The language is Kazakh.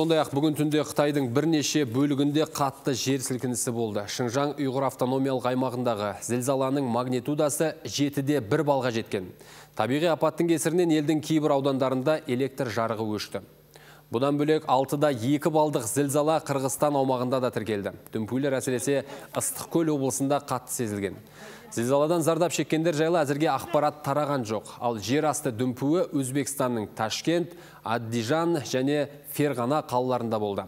Сондай ақ бүгін түнде Қытайдың бірнеше бөлігінде қатты жер сілкінісі болды. Шыңжаң ұйғыр автономиялық аймағындағы зілзаланың магнитудасы жетіде бір балға жеткен. Табиғи апаттың кесірінен елдің кейбір аудандарында электр жарығы өшті. Бұдан бөлек 6-да 2 балдық зілзала Қырғызстан аумағында да тіркелді. Дүмпулер әсіресе Ыстықкөл облысында қатты сезілген. Зілзаладан зардап шеккендер жайлы әзірге ақпарат тараған жоқ. Ал жер асты дүмпуі Өзбекстанның Ташкент, Аддижан және Ферғана қалаларында болды.